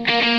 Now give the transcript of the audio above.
Welcome